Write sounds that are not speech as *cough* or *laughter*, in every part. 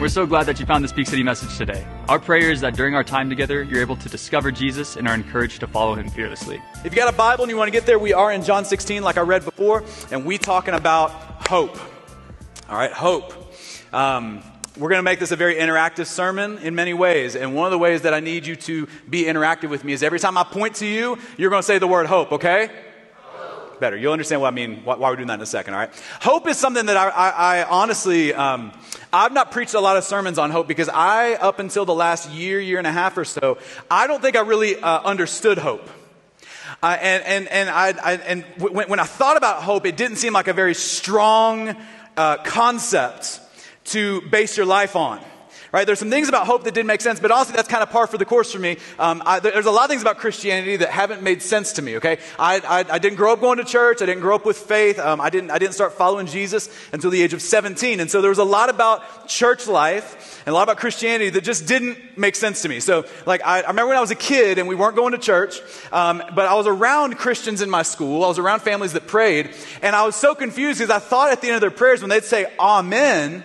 We're so glad that you found this Peak City message today. Our prayer is that during our time together, you're able to discover Jesus and are encouraged to follow him fearlessly. If you got a Bible and you want to get there, we are in John 16, like I read before, and we talking about hope. All right, hope. Um, we're going to make this a very interactive sermon in many ways. And one of the ways that I need you to be interactive with me is every time I point to you, you're going to say the word hope, okay? Better. You'll understand what I mean, why we're doing that in a second, all right? Hope is something that I, I, I honestly, um, I've not preached a lot of sermons on hope because I, up until the last year, year and a half or so, I don't think I really uh, understood hope. Uh, and and, and, I, I and when, when, I thought about hope, it didn't seem like a very strong uh, concept to base your life on right? There's some things about hope that didn't make sense, but honestly, that's kind of par for the course for me. Um, I, there's a lot of things about Christianity that haven't made sense to me, okay? I, I, I didn't grow up going to church. I didn't grow up with faith. Um, I, didn't, I didn't start following Jesus until the age of 17. And so there was a lot about church life and a lot about Christianity that just didn't make sense to me. So, like, I, I remember when I was a kid and we weren't going to church, um, but I was around Christians in my school. I was around families that prayed, and I was so confused because I thought at the end of their prayers when they'd say Amen,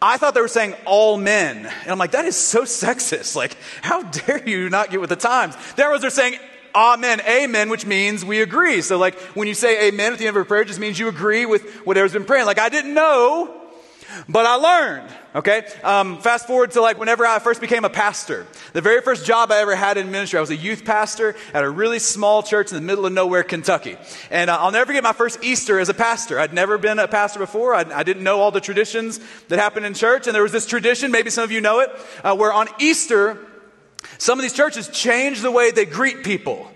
I thought they were saying all men. And I'm like, that is so sexist. Like, how dare you not get with the times? There was they're saying amen, amen, which means we agree. So like when you say amen at the end of a prayer, it just means you agree with whatever's been praying. Like I didn't know but I learned, okay? Um, fast forward to like whenever I first became a pastor. The very first job I ever had in ministry, I was a youth pastor at a really small church in the middle of nowhere, Kentucky. And uh, I'll never forget my first Easter as a pastor. I'd never been a pastor before. I, I, didn't know all the traditions that happen in church. And there was this tradition, maybe some of you know it, uh, where on Easter, some of these churches change the way they greet people.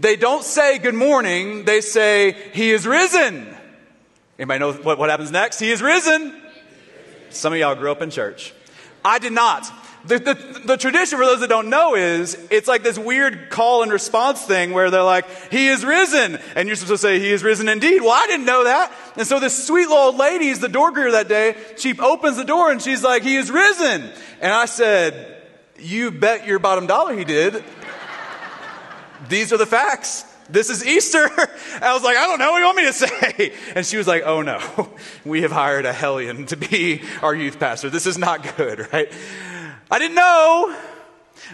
They don't say good morning, they say, He is risen. Anybody know what, what happens next? He is risen. Some of y'all grew up in church. I did not. The, the, the, tradition, for those that don't know, is it's like this weird call and response thing where they're like, He is risen. And you're supposed to say, He is risen indeed. Well, I didn't know that. And so this sweet little old lady is the door greeter that day. She opens the door and she's like, He is risen. And I said, You bet your bottom dollar he did. These are the facts this is Easter. *laughs* I was like, I don't know. What do you want me to say? *laughs* And she was like, oh no, *laughs* we have hired a hellion to be our youth pastor. This is not good, right? I didn't know,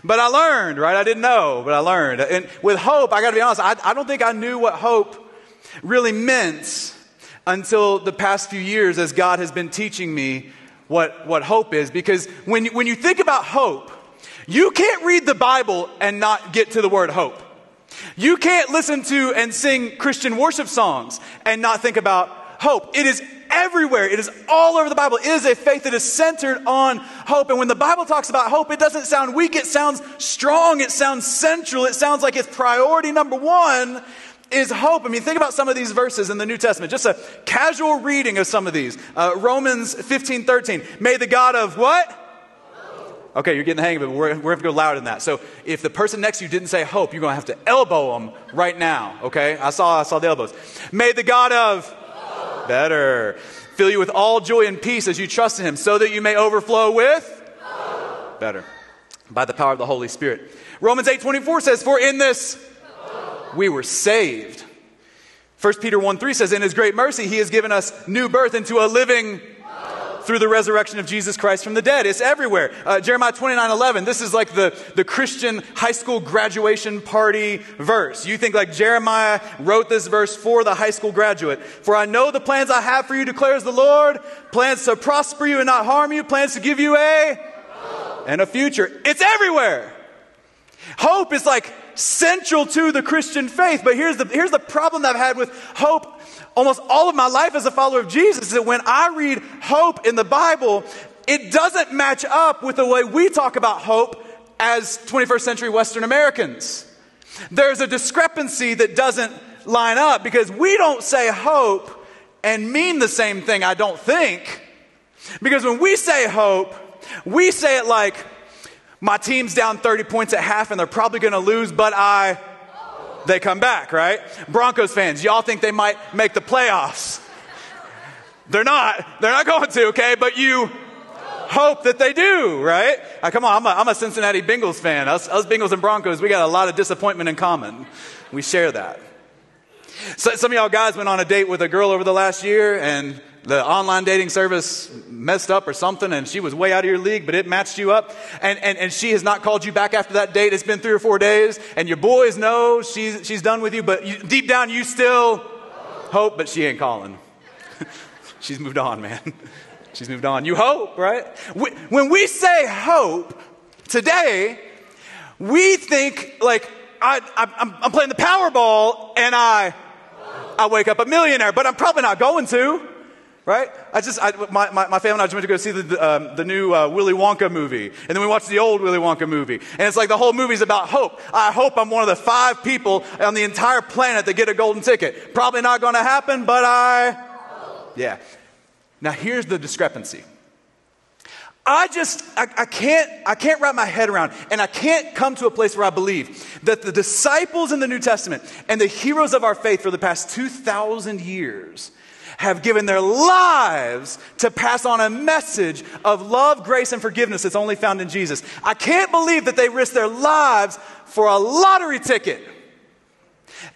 but I learned, right? I didn't know, but I learned. And with hope, I got to be honest, I, I don't think I knew what hope really meant until the past few years as God has been teaching me what, what hope is. Because when, when you think about hope, you can't read the Bible and not get to the word hope. You can't listen to and sing Christian worship songs and not think about hope. It is everywhere. It is all over the Bible. It is a faith that is centered on hope. And when the Bible talks about hope, it doesn't sound weak. It sounds strong. It sounds central. It sounds like its priority number one is hope. I mean, think about some of these verses in the New Testament. Just a casual reading of some of these. Uh, Romans 15, 13. May the God of what? Okay, you're getting the hang of it. We're, we're going to go louder than that. So if the person next to you didn't say hope, you're going to have to elbow them right now. Okay? I saw, I saw the elbows. May the God of better fill you with all joy and peace as you trust in Him, so that you may overflow with better by the power of the Holy Spirit. Romans 8:24 says, "For in this we were saved." 1 Peter 1 3 says, In his great mercy, he has given us new birth into a living through the resurrection of Jesus Christ from the dead. It's everywhere. Uh, Jeremiah 29 11, this is like the, the Christian high school graduation party verse. You think like Jeremiah wrote this verse for the high school graduate. For I know the plans I have for you, declares the Lord plans to prosper you and not harm you, plans to give you a and a future. It's everywhere. Hope is like central to the Christian faith. But here's the, here's the problem I've had with hope almost all of my life as a follower of Jesus is that when I read hope in the Bible, it doesn't match up with the way we talk about hope as 21st century Western Americans. There's a discrepancy that doesn't line up because we don't say hope and mean the same thing, I don't think. Because when we say hope, we say it like, my team's down 30 points at half and they're probably going to lose, but I they come back, right? Broncos fans, y'all think they might make the playoffs. They're not. They're not going to, okay? But you hope that they do, right? Uh, come on, I'm a, I'm a Cincinnati Bengals fan. Us, us Bengals and Broncos, we got a lot of disappointment in common. We share that. So, some of y'all guys went on a date with a girl over the last year, and the online dating service messed up or something and she was way out of your league, but it matched you up. And, and, and she has not called you back after that date. It's been three or four days and your boys know she's, she's done with you, but you, deep down you still hope, but she ain't calling. *laughs* she's moved on, man. *laughs* she's moved on. You hope, right? When we say hope today, we think like, I, I, am playing the Powerball and I, I wake up a millionaire, but I'm probably not going to right? I just, I, my, my, my, family and I just went to go see the, um, the new uh, Willy Wonka movie. And then we watched the old Willy Wonka movie. And it's like the whole movie's about hope. I hope I'm one of the five people on the entire planet that get a golden ticket. Probably not going to happen, but I. Yeah. Now here's the discrepancy. I just, I, I, can't, I can't wrap my head around, and I can't come to a place where I believe that the disciples in the New Testament and the heroes of our faith for the past 2,000 years have given their lives to pass on a message of love, grace, and forgiveness that's only found in Jesus. I can't believe that they risked their lives for a lottery ticket.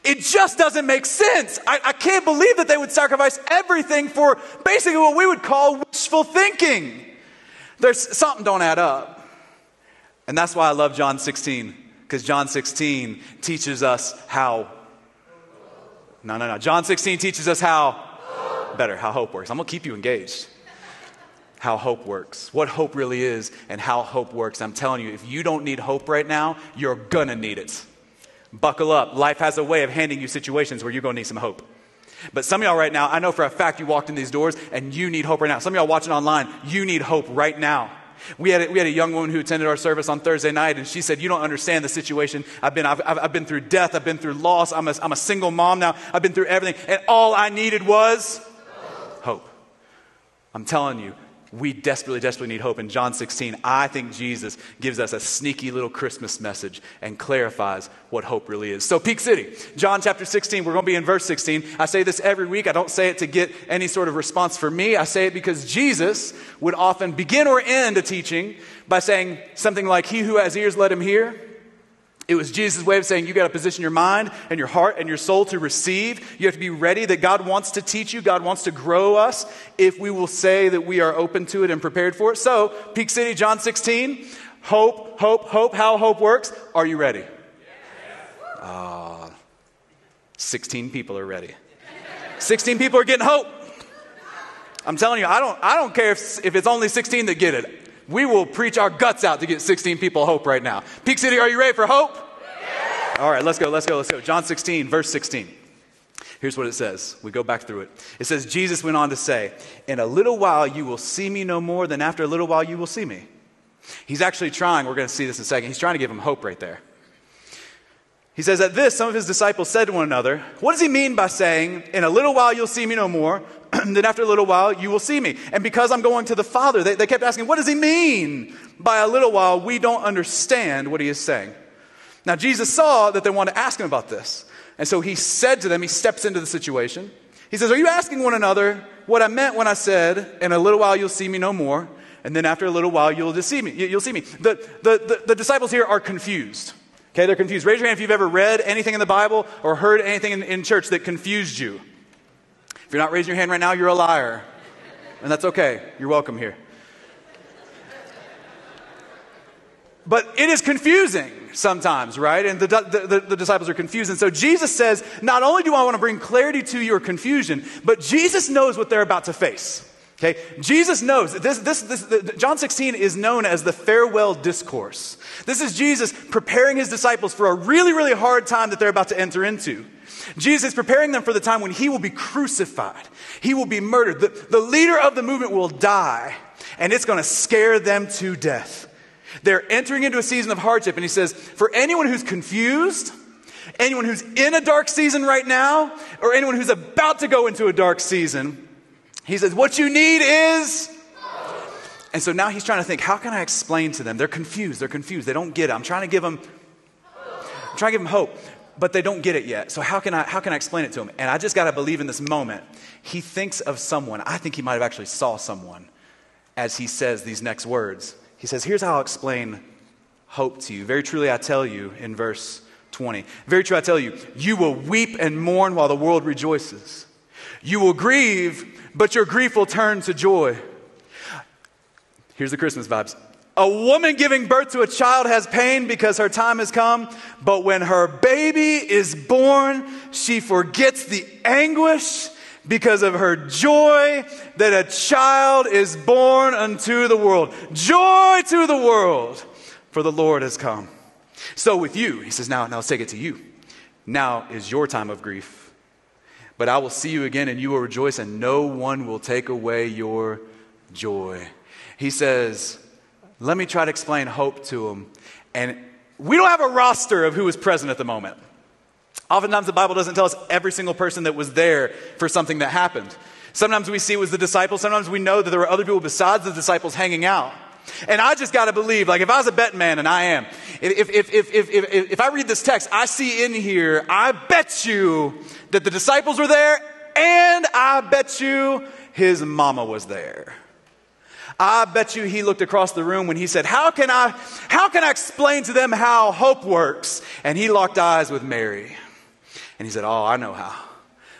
It just doesn't make sense. I, I, can't believe that they would sacrifice everything for basically what we would call wishful thinking. There's something don't add up. And that's why I love John 16, because John 16 teaches us how. No, no, no. John 16 teaches us how better how hope works. I'm going to keep you engaged. How hope works, what hope really is, and how hope works. I'm telling you, if you don't need hope right now, you're going to need it. Buckle up. Life has a way of handing you situations where you're going to need some hope. But some of y'all right now, I know for a fact you walked in these doors and you need hope right now. Some of y'all watching online, you need hope right now. We had, a, we had a young woman who attended our service on Thursday night, and she said, You don't understand the situation I've been. I've, I've, been through death. I've been through loss. I'm a, I'm a single mom now. I've been through everything. And all I needed was. I'm telling you, we desperately, desperately need hope. In John 16, I think Jesus gives us a sneaky little Christmas message and clarifies what hope really is. So, Peak City, John chapter 16, we're going to be in verse 16. I say this every week. I don't say it to get any sort of response from me. I say it because Jesus would often begin or end a teaching by saying something like, He who has ears, let him hear. It was Jesus' way of saying you got to position your mind and your heart and your soul to receive. You have to be ready that God wants to teach you, God wants to grow us if we will say that we are open to it and prepared for it. So, Peak City, John 16, hope, hope, hope, how hope works. Are you ready? Ah, uh, 16 people are ready. 16 people are getting hope. I'm telling you, I don't, I don't care if, if it's only 16 that get it. We will preach our guts out to get 16 people hope right now. Peak City, are you ready for hope? All right, let's go, let's go, let's go. John 16, verse 16. Here's what it says. We go back through it. It says, Jesus went on to say, In a little while you will see me no more, then after a little while you will see me. He's actually trying, we're going to see this in a second, he's trying to give him hope right there. He says, At this, some of his disciples said to one another, What does he mean by saying, In a little while you'll see me no more, *clears throat* then after a little while you will see me? And because I'm going to the Father, they, they kept asking, What does he mean by a little while? We don't understand what he is saying. Now, Jesus saw that they wanted to ask him about this. And so he said to them, He steps into the situation. He says, Are you asking one another what I meant when I said, In a little while you'll see me no more, and then after a little while you'll see me? You'll see me. The, the, the, the disciples here are confused. Okay, they're confused. Raise your hand if you've ever read anything in the Bible or heard anything in, in church that confused you. If you're not raising your hand right now, you're a liar. And that's okay. You're welcome here. But it is confusing sometimes, right? And the, the, the, the, disciples are confused. And so Jesus says, Not only do I want to bring clarity to your confusion, but Jesus knows what they're about to face. Okay? Jesus knows this, this, this, this, John 16 is known as the farewell discourse. This is Jesus preparing his disciples for a really, really hard time that they're about to enter into. Jesus is preparing them for the time when he will be crucified, he will be murdered. The, the leader of the movement will die, and it's going to scare them to death. They're entering into a season of hardship, and he says, For anyone who's confused, anyone who's in a dark season right now, or anyone who's about to go into a dark season, he says, What you need is. And so now he's trying to think, how can I explain to them? They're confused. They're confused. They don't get it. I'm trying to give them, I'm trying to give them hope, but they don't get it yet. So how can I, how can I explain it to them? And I just got to believe in this moment. He thinks of someone. I think he might have actually saw someone as he says these next words. He says, here's how I'll explain hope to you. Very truly, I tell you in verse 20. Very true, I tell you, you will weep and mourn while the world rejoices. You will grieve but your grief will turn to joy. Here's the Christmas vibes. A woman giving birth to a child has pain because her time has come, but when her baby is born, she forgets the anguish because of her joy that a child is born unto the world. Joy to the world, for the Lord has come. So with you, he says, now, now let's take it to you. Now is your time of grief. But I will see you again and you will rejoice, and no one will take away your joy. He says, let me try to explain hope to him. And we don't have a roster of who was present at the moment. Oftentimes, the Bible doesn't tell us every single person that was there for something that happened. Sometimes we see it was the disciples. Sometimes we know that there were other people besides the disciples hanging out. And I just got to believe, like if I was a betting man, and I am, if, if, if, if, if, if I read this text, I see in here, I bet you that the disciples were there, and I bet you his mama was there. I bet you he looked across the room when he said, How can I, how can I explain to them how hope works? And he locked eyes with Mary. And he said, Oh, I know how.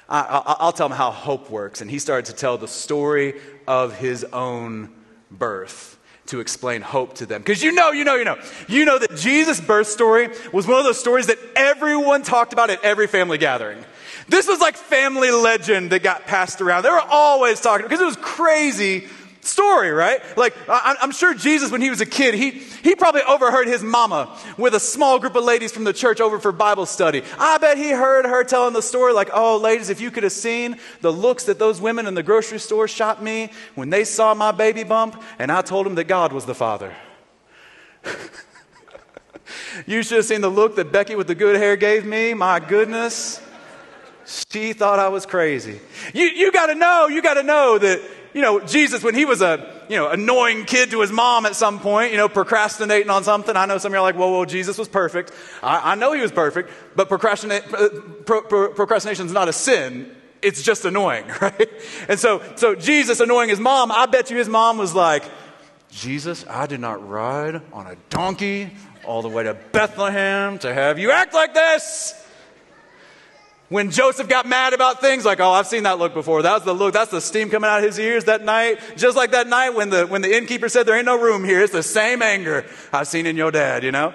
I, will tell them how hope works. And he started to tell the story of his own birth to explain hope to them. Because you know, you know, you know, you know that Jesus' birth story was one of those stories that everyone talked about at every family gathering. This was like family legend that got passed around. They were always talking because it was crazy story, right? Like, I'm sure Jesus, when he was a kid, he, he probably overheard his mama with a small group of ladies from the church over for Bible study. I bet he heard her telling the story, like, oh, ladies, if you could have seen the looks that those women in the grocery store shot me when they saw my baby bump, and I told them that God was the father. *laughs* you should have seen the look that Becky with the good hair gave me. My goodness. She thought I was crazy. You, you got to know, you got to know that you know, Jesus, when he was a, you know, annoying kid to his mom at some point, you know, procrastinating on something. I know some of you are like, whoa, well, Jesus was perfect. I, I know he was perfect, but uh, pro, pro, procrastination is not a sin. It's just annoying, *laughs* right? And so, so Jesus annoying his mom, I bet you his mom was like, Jesus, I did not ride on a donkey all the way to Bethlehem to have you act like this. When Joseph got mad about things, like, oh, I've seen that look before. That was the look, that's the steam coming out of his ears that night. Just like that night when the, when the innkeeper said, there ain't no room here. It's the same anger I've seen in your dad, you know?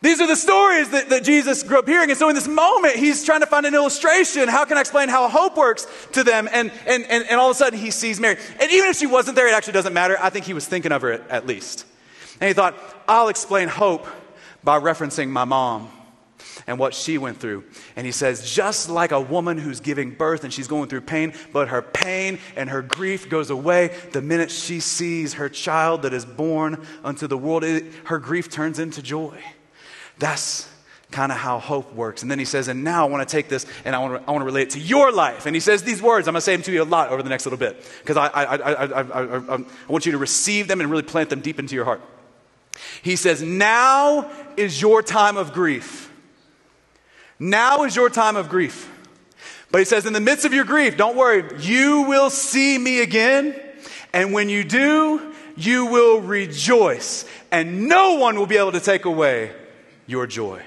These are the stories that, that Jesus grew up hearing. And so in this moment, he's trying to find an illustration. How can I explain how hope works to them? And, and, and, and all of a sudden, he sees Mary. And even if she wasn't there, it actually doesn't matter. I think he was thinking of her at, at least. And he thought, I'll explain hope by referencing my mom and what she went through. And he says, just like a woman who's giving birth and she's going through pain, but her pain and her grief goes away the minute she sees her child that is born unto the world, it, her grief turns into joy. That's kind of how hope works. And then he says, and now I want to take this and I want to, I want to relate it to your life. And he says these words. I'm going to say them to you a lot over the next little bit because I, I, I, I, want you to receive them and really plant them deep into your heart. He says, now is your time of grief. Now is your time of grief. But he says, in the midst of your grief, don't worry, you will see me again. And when you do, you will rejoice. And no one will be able to take away your joy.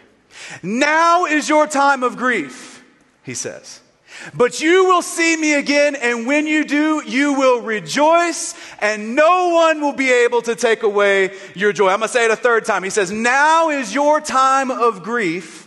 Now is your time of grief, he says. But you will see me again, and when you do, you will rejoice, and no one will be able to take away your joy. I'm going to say it a third time. He says, Now is your time of grief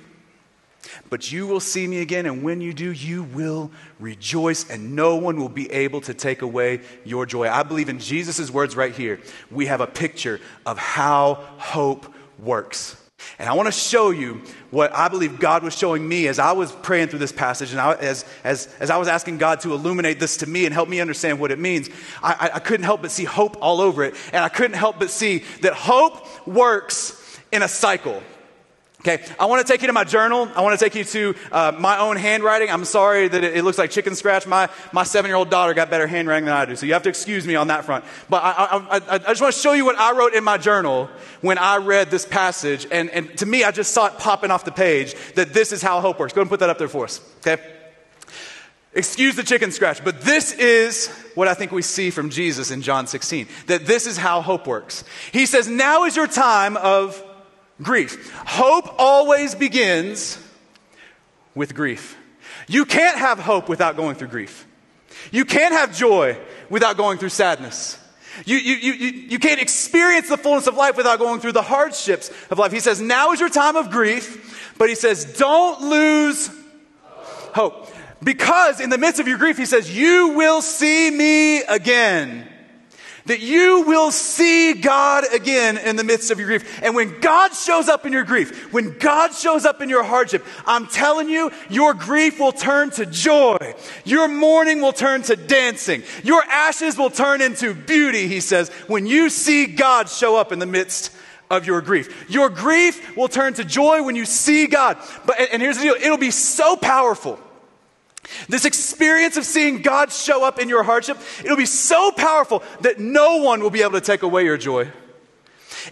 but you will see me again, and when you do, you will rejoice, and no one will be able to take away your joy. I believe in Jesus' words right here. We have a picture of how hope works. And I want to show you what I believe God was showing me as I was praying through this passage and I, as, as, as I was asking God to illuminate this to me and help me understand what it means. I, I, I couldn't help but see hope all over it. And I couldn't help but see that hope works in a cycle. Okay, I want to take you to my journal. I want to take you to uh, my own handwriting. I'm sorry that it, it, looks like chicken scratch. My, my seven year old daughter got better handwriting than I do, so you have to excuse me on that front. But I, I, I, I just want to show you what I wrote in my journal when I read this passage. And, and to me, I just saw it popping off the page that this is how hope works. Go and put that up there for us, okay? Excuse the chicken scratch, but this is what I think we see from Jesus in John 16 that this is how hope works. He says, Now is your time of grief. Hope always begins with grief. You can't have hope without going through grief. You can't have joy without going through sadness. You, you, you, you, you can't experience the fullness of life without going through the hardships of life. He says, now is your time of grief, but he says, don't lose hope. Because in the midst of your grief, he says, you will see me again that you will see God again in the midst of your grief. And when God shows up in your grief, when God shows up in your hardship, I'm telling you, your grief will turn to joy. Your mourning will turn to dancing. Your ashes will turn into beauty, he says, when you see God show up in the midst of your grief. Your grief will turn to joy when you see God. But, and here's the deal it'll be so powerful this experience of seeing God show up in your hardship, it'll be so powerful that no one will be able to take away your joy.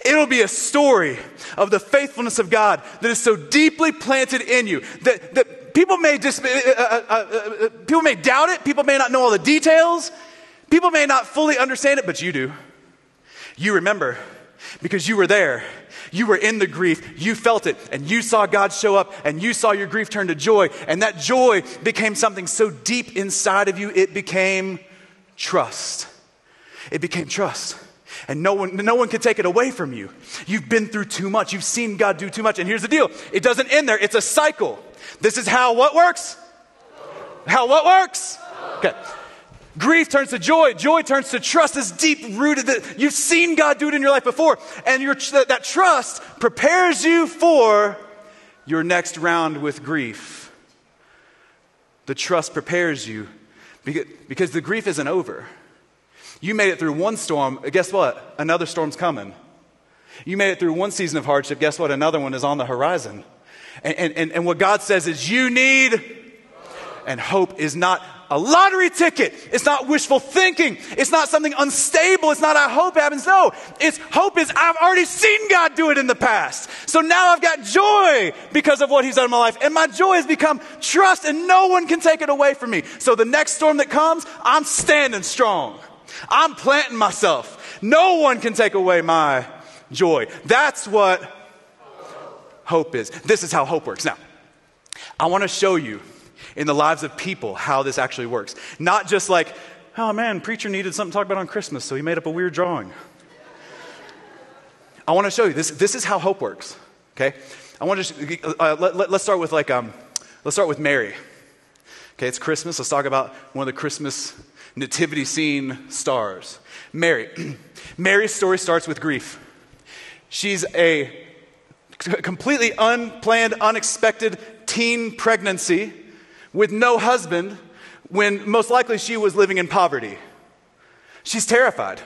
It'll be a story of the faithfulness of God that is so deeply planted in you that, that people, may dis- uh, uh, uh, uh, people may doubt it, people may not know all the details, people may not fully understand it, but you do. You remember because you were there you were in the grief, you felt it, and you saw God show up, and you saw your grief turn to joy. And that joy became something so deep inside of you, it became trust. It became trust. And no one, no one can take it away from you. You've been through too much. You've seen God do too much. And here's the deal it doesn't end there, it's a cycle. This is how what works? How what works? Okay. Grief turns to joy. Joy turns to trust. This deep rooted that you've seen God do it in your life before. And your, that trust prepares you for your next round with grief. The trust prepares you because, because the grief isn't over. You made it through one storm. Guess what? Another storm's coming. You made it through one season of hardship. Guess what? Another one is on the horizon. And, and, and what God says is, you need, and hope is not a lottery ticket. It's not wishful thinking. It's not something unstable. It's not I hope happens. No, it's hope is I've already seen God do it in the past. So now I've got joy because of what He's done in my life. And my joy has become trust and no one can take it away from me. So the next storm that comes, I'm standing strong. I'm planting myself. No one can take away my joy. That's what hope is. This is how hope works. Now, I want to show you in the lives of people how this actually works. Not just like, oh man, preacher needed something to talk about on Christmas, so he made up a weird drawing. I want to show you this. This is how hope works. Okay, I want to uh, let, let, let's start with like um, let's start with Mary. Okay, it's Christmas. Let's talk about one of the Christmas nativity scene stars, Mary. *clears throat* Mary's story starts with grief. She's a completely unplanned, unexpected teen pregnancy with no husband when most likely she was living in poverty. She's terrified.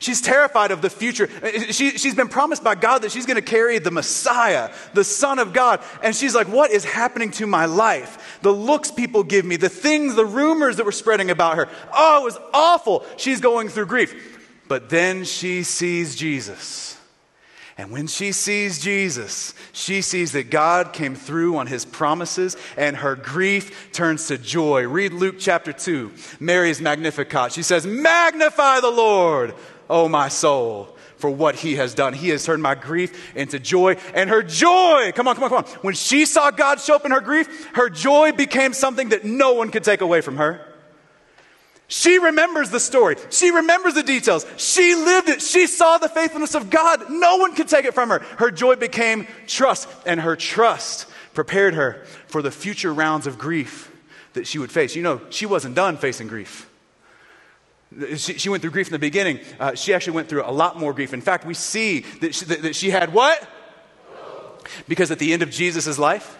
She's terrified of the future. She, she's been promised by God that she's going to carry the Messiah, the Son of God. And she's like, What is happening to my life? The looks people give me, the things, the rumors that were spreading about her. Oh, it was awful. She's going through grief. But then she sees Jesus. And when she sees Jesus, she sees that God came through on his promises and her grief turns to joy. Read Luke chapter 2, Mary's Magnificat. She says, Magnify the Lord, O my soul, for what he has done. He has turned my grief into joy. And her joy, come on, come on, come on. When she saw God show up in her grief, her joy became something that no one could take away from her. She remembers the story. She remembers the details. She lived it. She saw the faithfulness of God. No one could take it from her. Her joy became trust, and her trust prepared her for the future rounds of grief that she would face. You know, she wasn't done facing grief. She, she went through grief in the beginning. Uh, she actually went through a lot more grief. In fact, we see that she, that, that she had what? Because at the end of Jesus' life,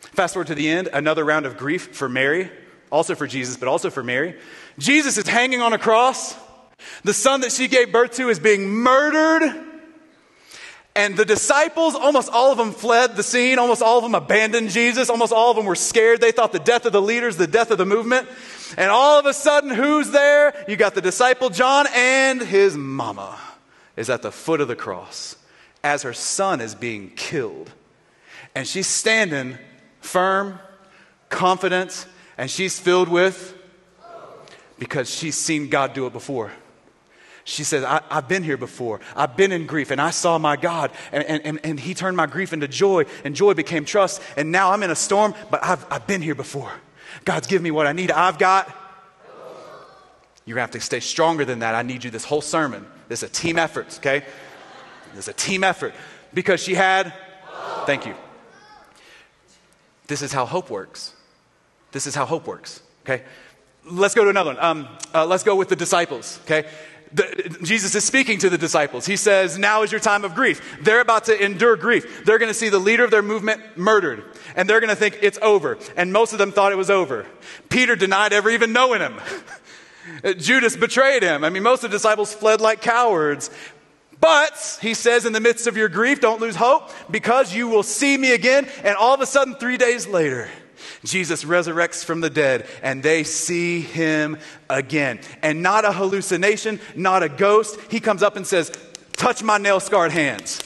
fast forward to the end, another round of grief for Mary also for Jesus, but also for Mary. Jesus is hanging on a cross. The son that she gave birth to is being murdered. And the disciples, almost all of them fled the scene. Almost all of them abandoned Jesus. Almost all of them were scared. They thought the death of the leaders, the death of the movement. And all of a sudden, who's there? You got the disciple John and his mama is at the foot of the cross as her son is being killed. And she's standing firm, confident, and she's filled with because she's seen God do it before. She says, I, have been here before. I've been in grief, and I saw my God, and, and, and He turned my grief into joy, and joy became trust. And now I'm in a storm, but I've, I've been here before. God's given me what I need. I've got. You're going to have to stay stronger than that. I need you this whole sermon. This is a team effort, okay? This is a team effort. Because she had. Thank you. This is how hope works. This is how hope works, okay? Let's go to another one. Um, uh, let's go with the disciples, okay? The, Jesus is speaking to the disciples. He says, Now is your time of grief. They're about to endure grief. They're going to see the leader of their movement murdered, and they're going to think it's over. And most of them thought it was over. Peter denied ever even knowing him. *laughs* Judas betrayed him. I mean, most of the disciples fled like cowards. But, he says, in the midst of your grief, don't lose hope because you will see me again. And all of a sudden, three days later, Jesus resurrects from the dead and they see him again. And not a hallucination, not a ghost. He comes up and says, Touch my nail scarred hands.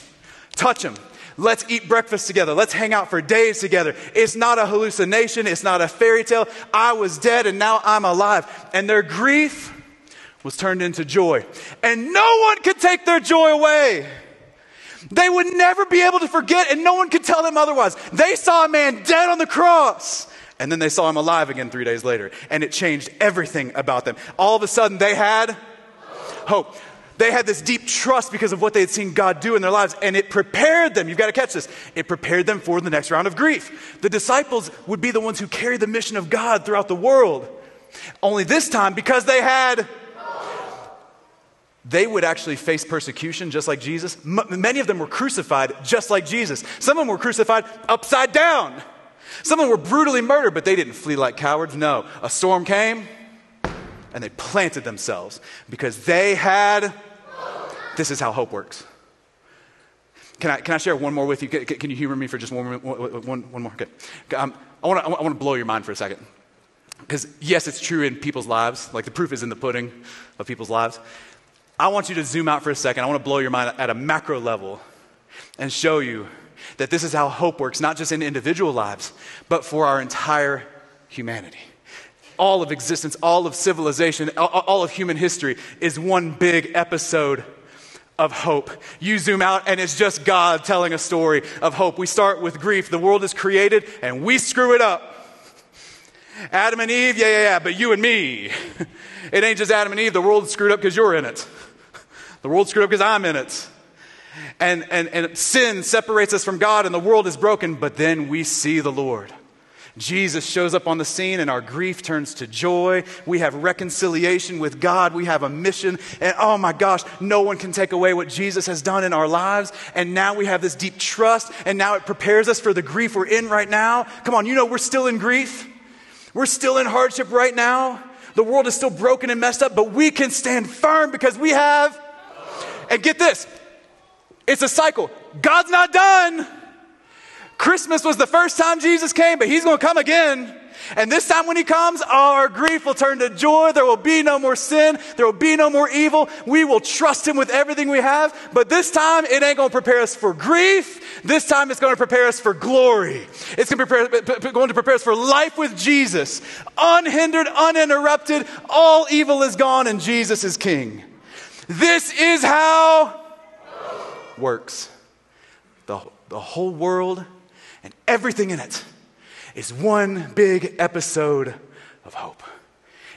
Touch them. Let's eat breakfast together. Let's hang out for days together. It's not a hallucination. It's not a fairy tale. I was dead and now I'm alive. And their grief was turned into joy. And no one could take their joy away. They would never be able to forget, and no one could tell them otherwise. They saw a man dead on the cross, and then they saw him alive again three days later, and it changed everything about them. All of a sudden, they had hope. They had this deep trust because of what they had seen God do in their lives, and it prepared them. You've got to catch this. It prepared them for the next round of grief. The disciples would be the ones who carried the mission of God throughout the world. Only this time, because they had they would actually face persecution just like Jesus. M- many of them were crucified just like Jesus. Some of them were crucified upside down. Some of them were brutally murdered, but they didn't flee like cowards. No, a storm came and they planted themselves because they had. This is how hope works. Can I, can I share one more with you? Can, can you humor me for just one, one, one more? Okay. Um, I want to I wanna blow your mind for a second. Because, yes, it's true in people's lives. Like the proof is in the pudding of people's lives. I want you to zoom out for a second. I want to blow your mind at a macro level and show you that this is how hope works, not just in individual lives, but for our entire humanity. All of existence, all of civilization, all of human history is one big episode of hope. You zoom out, and it's just God telling a story of hope. We start with grief. The world is created, and we screw it up. Adam and Eve, yeah, yeah, yeah, but you and me. *laughs* It ain't just Adam and Eve. The world's screwed up because you're in it. The world's screwed up because I'm in it. And, and, and sin separates us from God, and the world is broken, but then we see the Lord. Jesus shows up on the scene and our grief turns to joy. We have reconciliation with God. We have a mission. And oh my gosh, no one can take away what Jesus has done in our lives. And now we have this deep trust and now it prepares us for the grief we're in right now. Come on, you know we're still in grief. We're still in hardship right now. The world is still broken and messed up, but we can stand firm because we have and get this it's a cycle. God's not done. Christmas was the first time Jesus came, but he's going to come again. And this time when he comes, our grief will turn to joy. There will be no more sin. There will be no more evil. We will trust him with everything we have. But this time, it ain't going to prepare us for grief. This time, it's going to prepare us for glory. It's going to, prepare, going to prepare us for life with Jesus. Unhindered, uninterrupted. All evil is gone, and Jesus is king. This is how works. The, the whole world and everything in it is one big episode of hope.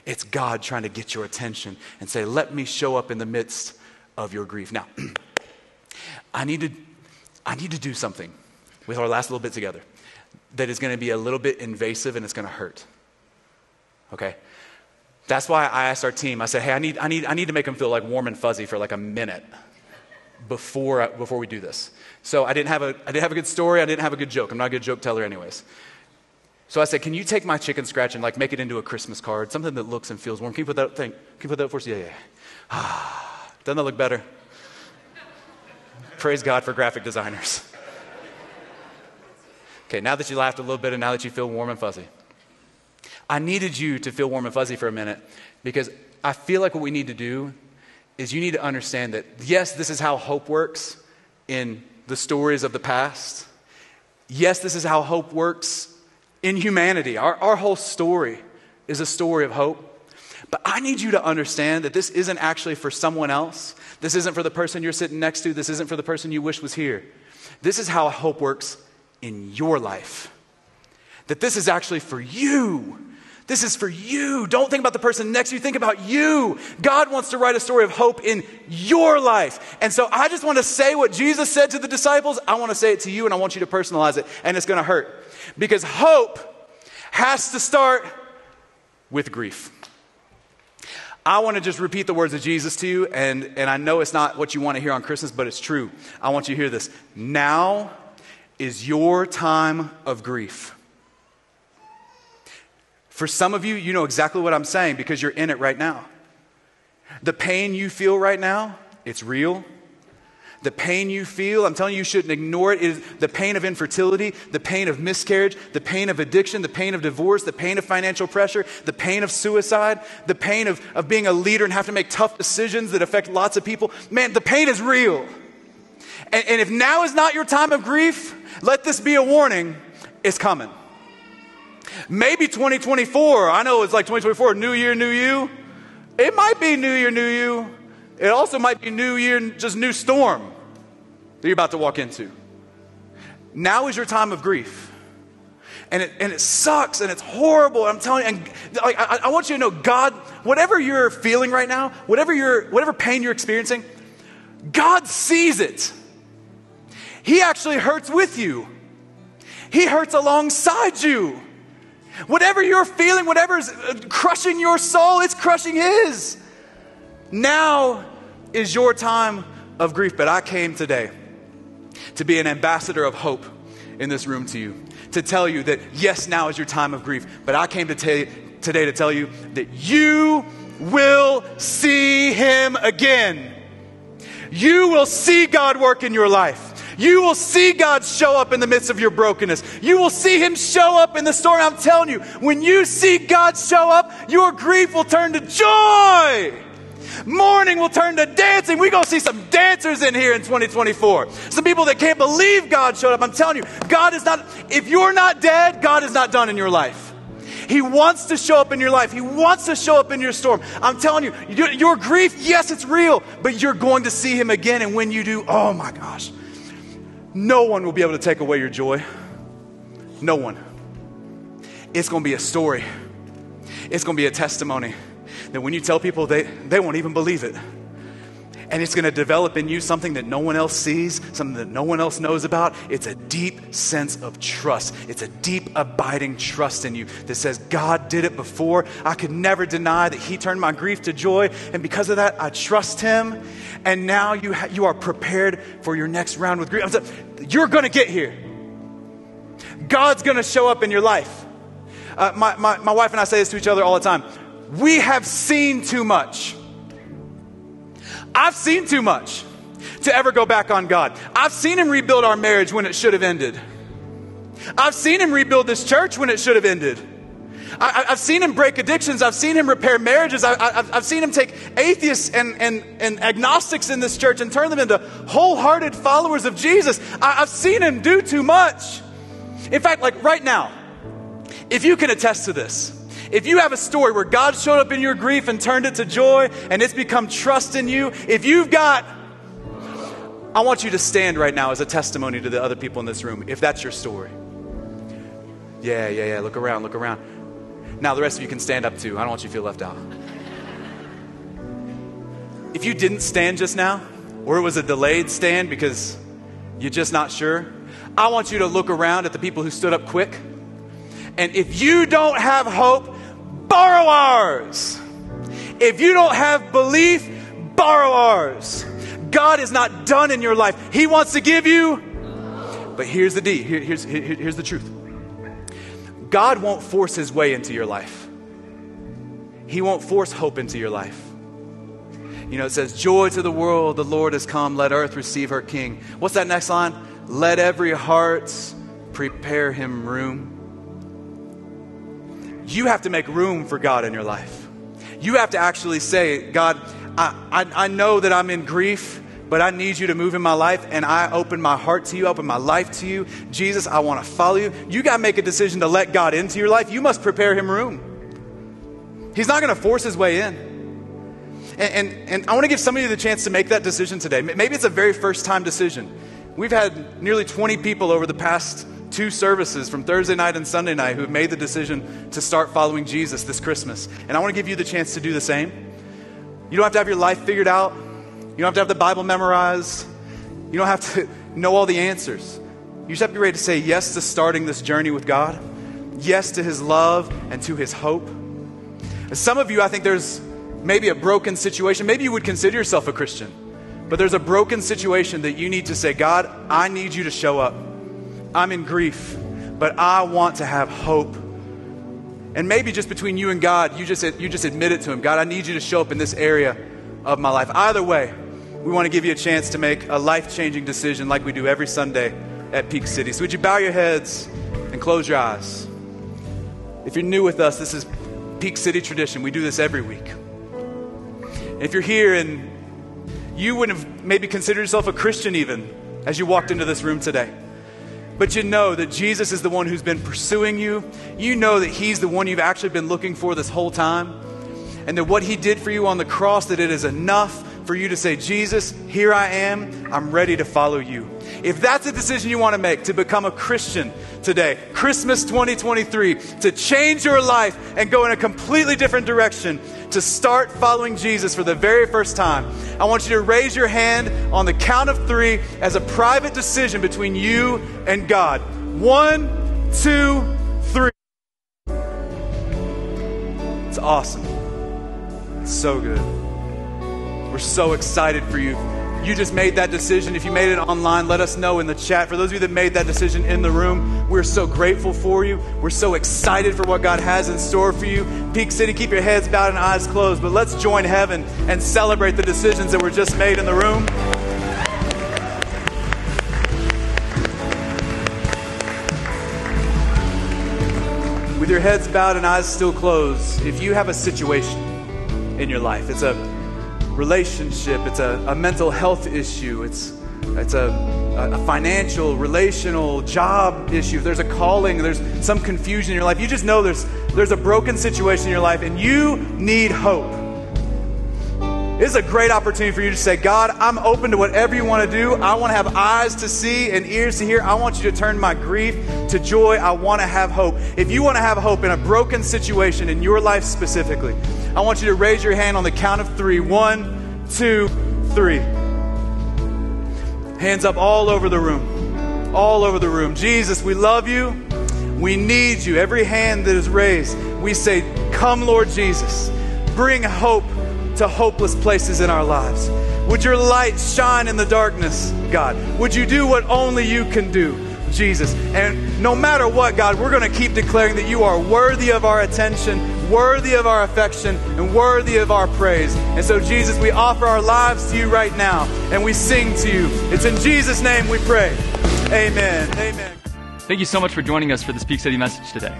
It's God trying to get your attention and say, Let me show up in the midst of your grief. Now, *clears throat* I need to, I need to do something with our last little bit together that is going to be a little bit invasive and it's going to hurt. Okay? That's why I asked our team, I said, hey, I need, I need, I need to make them feel like warm and fuzzy for like a minute before, before we do this. So I didn't, have a, I didn't have a good story. I didn't have a good joke. I'm not a good joke teller, anyways. So I said, can you take my chicken scratch and like make it into a Christmas card, something that looks and feels warm? Can you put that thing? Can you put that for us? Yeah, yeah. *sighs* Doesn't that look better? Praise God for graphic designers. *laughs* Okay, now that you laughed a little bit and now that you feel warm and fuzzy. I needed you to feel warm and fuzzy for a minute because I feel like what we need to do is you need to understand that, yes, this is how hope works in the stories of the past. Yes, this is how hope works in humanity. Our, our whole story is a story of hope. But I need you to understand that this isn't actually for someone else. This isn't for the person you're sitting next to. This isn't for the person you wish was here. This is how hope works in your life. That this is actually for you This is for you. Don't think about the person next to you. Think about you. God wants to write a story of hope in your life. And so I just want to say what Jesus said to the disciples. I want to say it to you, and I want you to personalize it. And it's going to hurt. Because hope has to start with grief. I want to just repeat the words of Jesus to you, and, and I know it's not what you want to hear on Christmas, but it's true. I want you to hear this. Now is your time of grief. For some of you, you know exactly what I'm saying because you're in it right now. The pain you feel right now, it's real. The pain you feel, I'm telling you, you shouldn't ignore it. it is the pain of infertility, the pain of miscarriage, the pain of addiction, the pain of divorce, the pain of financial pressure, the pain of suicide, the pain of, of being a leader and have to make tough decisions that affect lots of people. Man, the pain is real. And, and if now is not your time of grief, let this be a warning it's coming. Maybe 2024. I know it's like 2024, new year, new you. It might be new year, new you. It also might be new year, just new storm that you're about to walk into. Now is your time of grief. And it, and it sucks and it's horrible. I'm telling you, and like, I, I want you to know God, whatever you're feeling right now, whatever, you're, whatever pain you're experiencing, God sees it. He actually hurts with you, He hurts alongside you. Whatever you're feeling, whatever's uh, crushing your soul, it's crushing His. Now is your time of grief, but I came today to be an ambassador of hope in this room to you. To tell you that, yes, now is your time of grief, but I came to tell you, today to tell you that you will see Him again. You will see God work in your life. You will see God show up in the midst of your brokenness. You will see Him show up in the story. I'm telling you, when you see God show up, your grief will turn to joy. Mourning will turn to dancing. We're going to see some dancers in here in 2024. Some people that can't believe God showed up. I'm telling you, God is not, if you're not dead, God is not done in your life. He wants to show up in your life. He wants to show up in your storm. I'm telling you, your, your grief, yes, it's real, but you're going to see Him again. And when you do, oh my gosh, no one will be able to take away your joy. No one. It's going to be a story. It's going to be a testimony that when you tell people, they, they won't even believe it. And it's going to develop in you something that no one else sees, something that no one else knows about. It's a deep sense of trust. It's a deep, abiding trust in you that says, God did it before. I could never deny that He turned my grief to joy. And because of that, I trust Him. And now you, ha- you are prepared for your next round with grief. You're going to get here. God's going to show up in your life. Uh, my, my, my wife and I say this to each other all the time. We have seen too much. I've seen too much to ever go back on God. I've seen Him rebuild our marriage when it should have ended. I've seen Him rebuild this church when it should have ended. I, have seen him break addictions. I've seen him repair marriages. I, have seen him take atheists and, and, and agnostics in this church and turn them into wholehearted followers of Jesus. I, I've seen him do too much. In fact, like right now, if you can attest to this, if you have a story where God showed up in your grief and turned it to joy and it's become trust in you, if you've got, I want you to stand right now as a testimony to the other people in this room, if that's your story. Yeah, yeah, yeah. Look around, look around. Now, the rest of you can stand up too. I don't want you to feel left out. If you didn't stand just now, or it was a delayed stand because you're just not sure, I want you to look around at the people who stood up quick. And if you don't have hope, borrow ours. If you don't have belief, borrow ours. God is not done in your life. He wants to give you. But here's the D. Here, here's, here, here's the truth God won't force his way into your life, He won't force hope into your life. You know, it says, Joy to the world, the Lord has come, let earth receive her King. What's that next line? Let every heart prepare him room. You have to make room for God in your life. You have to actually say, God, I, I, I know that I'm in grief but I need you to move in my life, and I open my heart to you, open my life to you. Jesus, I want to follow you. You got to make a decision to let God into your life. You must prepare him room. He's not going to force his way in. And, and, and I want to give some of you the chance to make that decision today. Maybe it's a very first time decision. We've had nearly 20 people over the past two services from Thursday night and Sunday night who have made the decision to start following Jesus this Christmas. And I want to give you the chance to do the same. You don't have to have your life figured out, you don't have to have the Bible memorized, you don't have to *laughs* know all the answers. You just have to be ready to say yes to starting this journey with God, yes to His love and to His hope. Some of you, I think there's maybe a broken situation. Maybe you would consider yourself a Christian, but there's a broken situation that you need to say, God, I need you to show up. I'm in grief, but I want to have hope. And maybe just between you and God, you just, you just admit it to Him God, I need you to show up in this area of my life. Either way, we want to give you a chance to make a life changing decision like we do every Sunday at Peak City. So, would you bow your heads and close your eyes? If you're new with us, this is Peak City tradition. We do this every week. If you're here and you wouldn't have maybe considered yourself a Christian even as you walked into this room today, but you know that Jesus is the one who's been pursuing you, you know that He's the one you've actually been looking for this whole time, and that what He did for you on the cross, that it is enough for you to say, Jesus, here I am, I'm ready to follow you. If that's a decision you want to make to become a Christian today, Christmas 2023, to change your life and go in a completely different direction, to start following Jesus for the very first time, I want you to raise your hand on the count of three as a private decision between you and God. One, two, three. It's awesome. It's so good. We're so excited for you you just made that decision, if you made it online, let us know in the chat. For those of you that made that decision in the room, we're so grateful for you. We're so excited for what God has in store for you. Peak City, keep your heads bowed and eyes closed, but let's join heaven and celebrate the decisions that were just made in the room. With your heads bowed and eyes still closed, if you have a situation in your life, it's a relationship, it's a, a mental health issue, it's, it's a, a financial, relational, job issue, there's a calling, there's some confusion in your life. You just know there's, there's a broken situation in your life and you need hope. This is a great opportunity for you to say, God, I'm open to whatever you want to do. I want to have eyes to see and ears to hear. I want you to turn my grief to joy. I want to have hope. If you want to have hope in a broken situation in your life specifically, I want you to raise your hand on the count of three. One, two, three. Hands up all over the room. All over the room. Jesus, we love you. We need you. Every hand that is raised, we say, Come, Lord Jesus. Bring hope to hopeless places in our lives. Would your light shine in the darkness, God? Would you do what only you can do, Jesus? And no matter what, God, we're going to keep declaring that you are worthy of our attention, worthy of our affection, and worthy of our praise. And so, Jesus, we offer our lives to you right now, and we sing to you. It's in Jesus' name we pray. Amen. Amen. Thank you so much for joining us for this Peak City message today.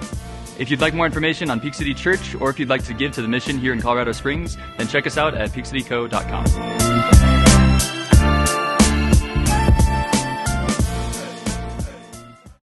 If you'd like more information on Peak City Church, or if you'd like to give to the mission here in Colorado Springs, then check us out at peakcityco.com.